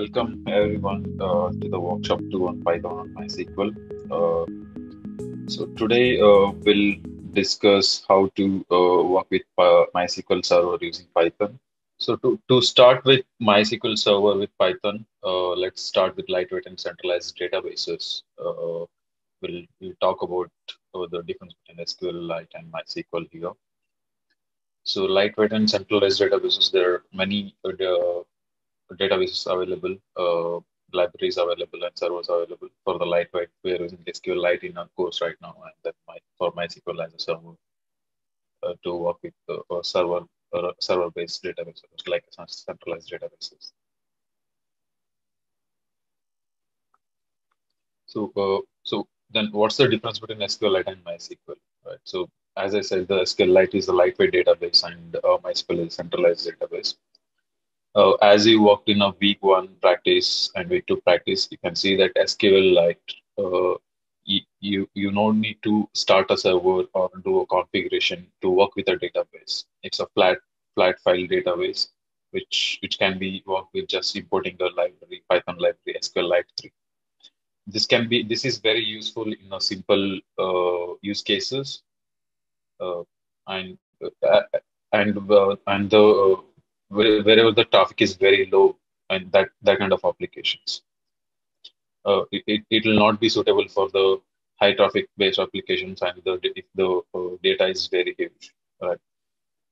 welcome everyone uh, to the workshop 2 on Python on MySQL. Uh, so today uh, we'll discuss how to uh, work with uh, MySQL Server using Python. So to, to start with MySQL Server with Python, uh, let's start with lightweight and centralized databases. we'll, we'll talk about the difference between SQLite and MySQL here. So lightweight and centralized databases, there are many databases available, uh, libraries available, and servers available for the lightweight. We are using SQLite in our course right now, and then my, for MySQL as a server uh, to work with uh, server uh, server-based databases like centralized databases. So, uh, so then what's the difference between SQLite and MySQL? Right. So, as I said, the SQLite is a lightweight database, and uh, MySQL is a centralized database uh, as you worked in a week one practice and week two practice, you can see that SQLite, uh, you, you, you don't need to start a server or do a configuration to work with a database. It's a flat, flat file database, which, which can be worked with just importing the library, Python library, SQLite 3. This can be, this is very useful in a simple uh, use cases. Uh, and, uh, and, uh, and the wherever the traffic is very low and that that kind of applications. Uh, it, it, will not be suitable for the high traffic based applications and the, if the uh, data is very huge. Right.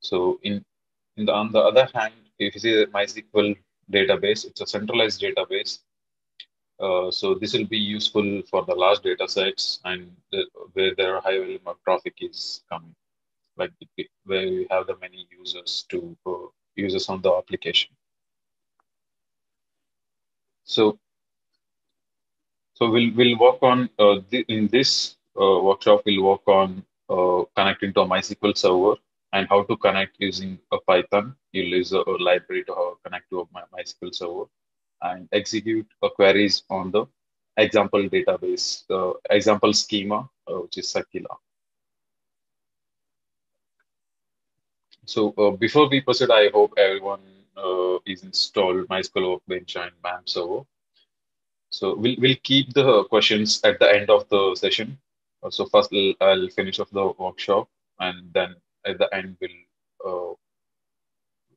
So in, in the, on the other hand, if you see the MySQL database, it's a centralized database. Uh, so this will be useful for the large data sets and the, where there are high volume of traffic is coming, like where you have the many users to uh, users on the application. So, so we'll we'll work on uh, in this uh, workshop. We'll work on uh, connecting to a MySQL server and how to connect using a Python. You'll use a, a library to connect to a My, MySQL server and execute queries on the example database, uh, example schema, uh, which is Sakila. So uh, before we proceed, I hope everyone uh, is installed MySQL Workbench and MAMP server. So we'll, we'll keep the questions at the end of the session. So first I'll, I'll, finish off the workshop and then at the end we'll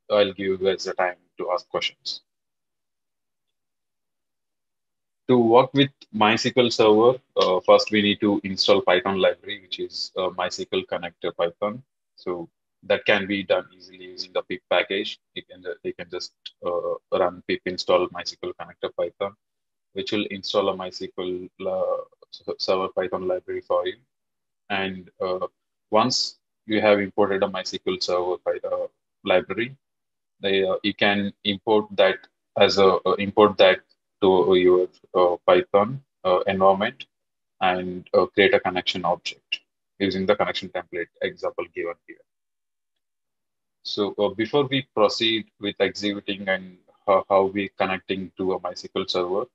uh, I'll give you guys the time to ask questions. To work with MySQL Server, uh, first we need to install Python library, which is uh, MySQL connector Python. So that can be done easily using the pip package. You can, you can just uh, run pip install MySQL connector Python, which will install a MySQL uh, server Python library for you. And uh, once you have imported a MySQL server Python library, they, uh, you can import that as a uh, import that to your Python environment and create a connection object using the connection template example given here. So uh, before we proceed with executing and how, how we connecting to a MySQL server,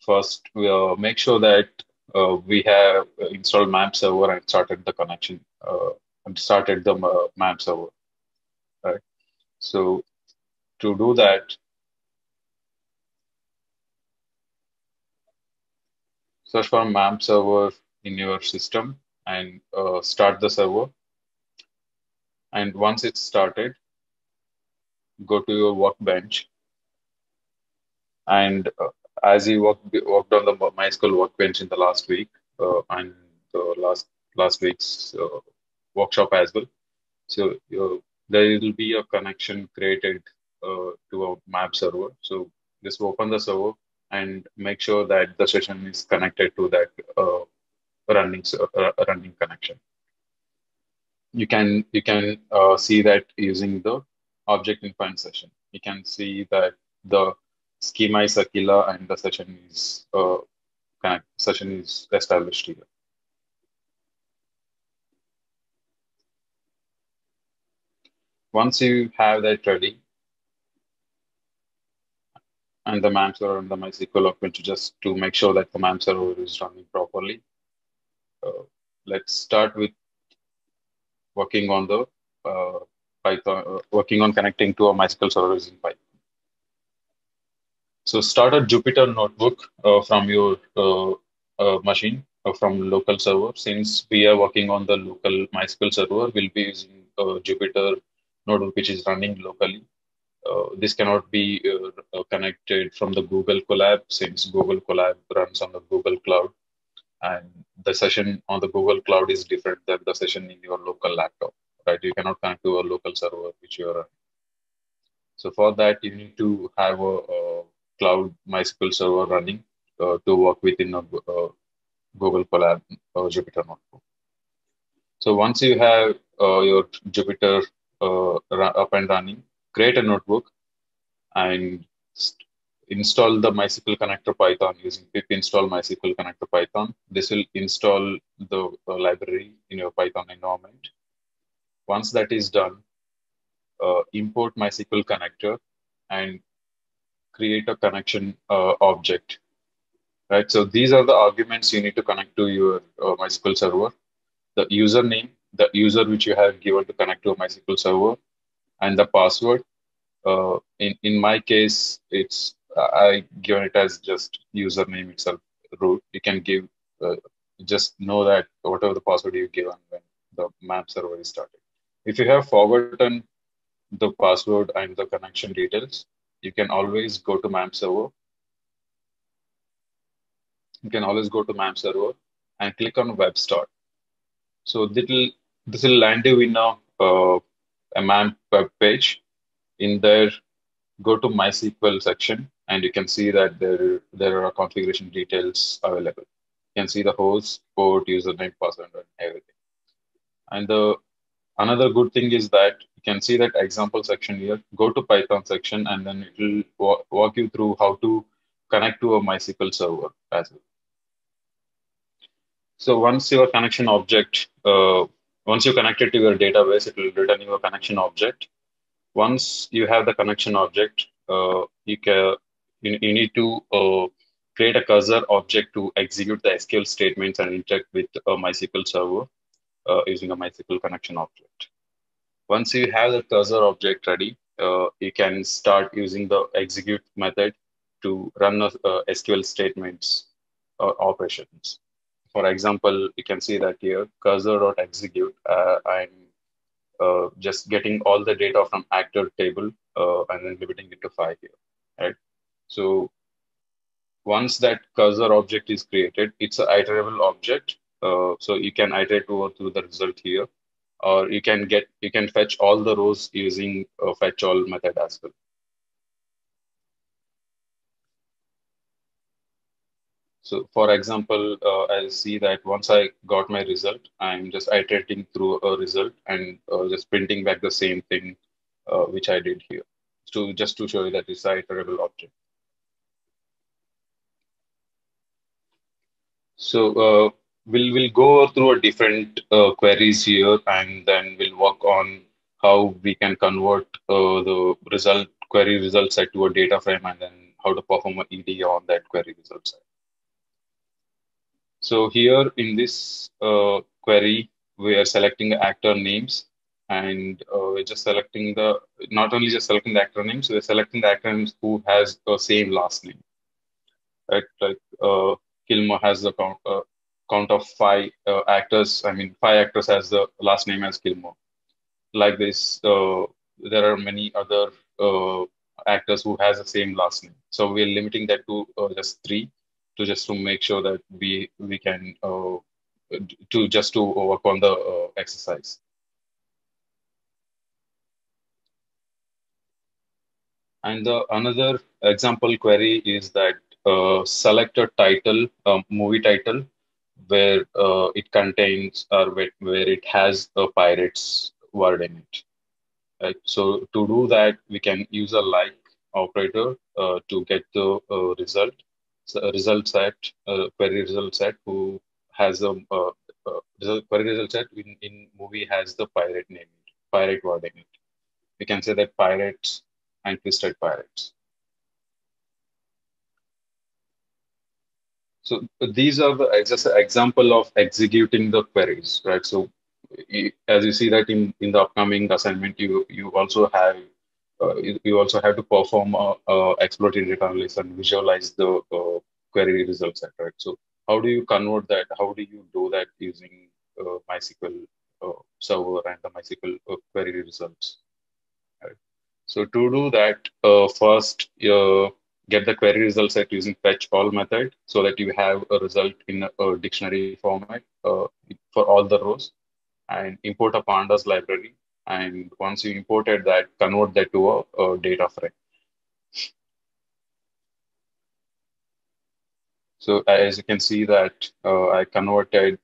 first we uh, make sure that uh, we have installed MAMP server and started the connection uh, and started the uh, MAMP server. Right. So to do that, search for MAMP server in your system and uh, start the server and once it's started, go to your workbench. And uh, as you work, worked on the MySQL workbench in the last week uh, and the last last week's uh, workshop as well, so there will be a connection created uh, to a MAMP server. So just open the server and make sure that the session is connected to that uh, running uh, running connection you can you can uh, see that using the object in session. You can see that the schema is Sakila and the session is uh, session is established here. Once you have that ready, and the MAMP server and the MySQL workbench just to make sure that the MAMP server is running properly. Uh, let's start with working on the uh, Python, uh, working on connecting to a MySQL server using Python. So start a Jupyter notebook uh, from your uh, uh, machine uh, from local server. Since we are working on the local MySQL server, we'll be using Jupyter notebook which is running locally. this cannot be connected from the Google Colab since Google Colab runs on the Google Cloud and the session on the Google Cloud is different than the session in your local laptop, right? You cannot connect to a local server which you are running. So for that, you need to have a, a cloud MySQL server running uh, to work within a uh, Google Colab or Jupyter notebook. So once you have uh, your Jupyter uh, up and running, create a notebook and install the MySQL connector Python using pip install MySQL connector Python. This will install the uh, library in your Python environment. Once that is done, uh, import MySQL connector and create a connection uh, object, right? So these are the arguments you need to connect to your uh, MySQL server. The username, the user which you have given to connect to a MySQL server, and the password. Uh, in in my case, it's I given it as just username itself root. You can give uh, just know that whatever the password you given when the MAMP server is started. If you have forgotten the password and the connection details, you can always go to MAMP server. You can always go to MAMP server and click on web start. So this will, this will land you in a, uh, a MAMP web page. In there, go to MySQL section and you can see that there, there are configuration details available. You can see the host, port, username, password, and everything. And the another good thing is that you can see that example section here. Go to Python section and then it will walk you through how to connect to a MySQL server as well. So once your connection object, uh, once you connect it to your database, it will return you a connection object. Once you have the connection object, uh, you can you, you need to uh, create a cursor object to execute the SQL statements and interact with a MySQL server uh, using a MySQL connection object. Once you have the cursor object ready, uh, you can start using the execute method to run a, uh, SQL statements or operations. For example, you can see that here cursor.execute, uh, I'm uh, just getting all the data from actor table uh, and then limiting it to five here, right? So once that cursor object is created, it's an iterable object. Uh, so you can iterate over through the result here or you can get you can fetch all the rows using a fetch all method as well. So for example, uh, I see that once I got my result, I'm just iterating through a result and uh, just printing back the same thing uh, which I did here. To just to show you that it's an iterable object. So uh, we'll we'll go through a different uh, queries here and then we'll work on how we can convert uh, the result query result set to a data frame and then how to perform an ED on that query result set. So here in this uh, query, we are selecting the actor names and uh, we're just selecting the, not only just selecting the actor names, we're selecting the actor names who has the same last name. Right, like uh, Kilmer has the count, uh, count of five uh, actors. I mean, five actors has the last name as Kilmer. Like this, uh, there are many other uh, actors who has the same last name. So we're limiting that to uh, just three, to just to make sure that we we can to just to work on the exercise. And the another example query is that uh, select a title, uh, movie title, where uh, it contains or where, it has a pirates word in it. Right. So to do that, we can use a like operator uh, to get the uh, result, so result set, uh, query result set who has a uh, uh, result, query result set in, in movie has the pirate name, pirate word in it. We can say that pirates and twisted pirates. So these are the just an example of executing the queries, right? So as you see that in, in the upcoming assignment, you you also have uh, you, also have to perform a, a exploratory data analysis and visualize the uh, query results right? So how do you convert that? How do you do that using uh, MySQL uh, server and the MySQL uh, query results? Right. So to do that, uh, first get the query result set using fetch all method so that you have a result in a, a dictionary format for all the rows and import a pandas library and once you imported that, convert that to a, a data frame. So as you can see that uh, I converted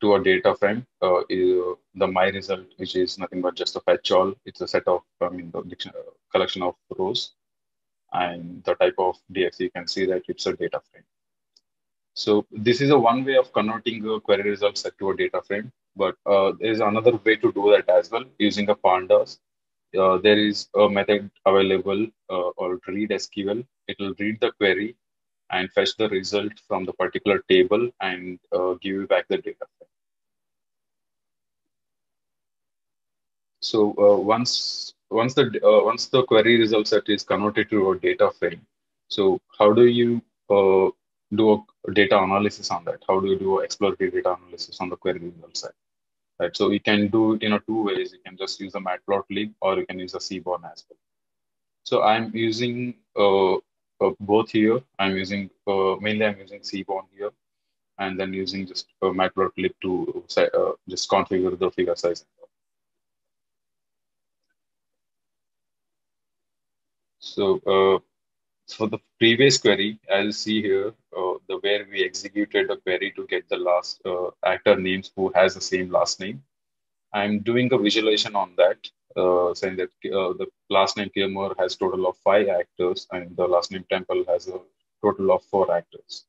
to a data frame, uh, the my result, which is nothing but just a fetch all. It's a set of, I mean, the collection of rows and the type of DX, you can see that it's a data frame. So this is a one way of converting a query result set to a data frame, but uh, there's another way to do that as well using a pandas. Uh, there is a method available uh, called read SQL. It will read the query and fetch the result from the particular table and uh, give you back the data frame. So uh, once once the uh, once the query result set is converted to a data frame, so how do you do a data analysis on that? How do you do exploratory data analysis on the query result set? Right. So you can do it in a two ways. You can just use a matplotlib or you can use a seaborn as well. So I'm using uh, uh, both here. I'm using uh, mainly I'm using seaborn here, and then using just uh, matplotlib to uh, just configure the figure size. So uh, for the previous query, you see here, uh, the where we executed a query to get the last uh, actor names who has the same last name. I'm doing a visualization on that, uh, saying that uh, the last name Kilmer has total of five actors and the last name Temple has a total of four actors.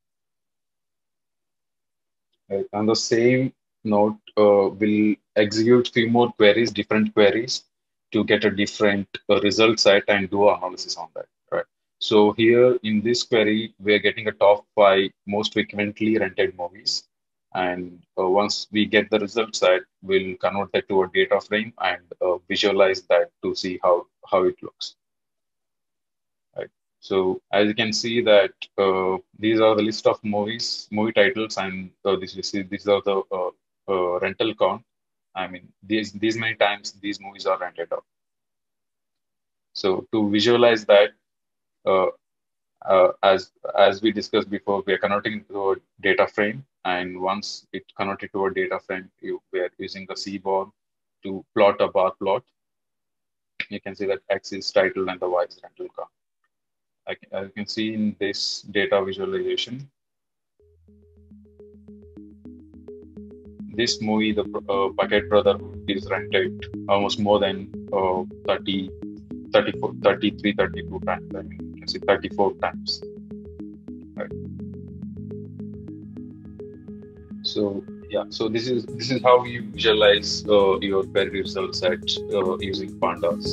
Right. On the same note, uh, we'll execute few more queries, different queries to get a different uh, result set and do analysis on that. right? So here in this query, we're getting a top five most frequently rented movies. And uh, once we get the result set, we'll convert that to a data frame and uh, visualize that to see how, how it looks. Right. So as you can see that uh, these are the list of movies, movie titles, and uh, this, these are the uh, rental count. I mean, these, these many times these movies are rented out. So to visualize that, uh, uh, as as we discussed before, we are converting to a data frame, and once it converted to a data frame, you, we are using the seaborn to plot a bar plot. You can see that X is title and the Y is rental car. As you can see in this data visualization, this movie, the uh, Bucket Brotherhood, is rented almost more than uh, 30, 34, 33, 32 times. I mean, you can see 34 times. Right. So yeah, so this is this is how you visualize uh, your query results at uh, using pandas.